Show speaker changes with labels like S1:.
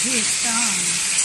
S1: He is strong.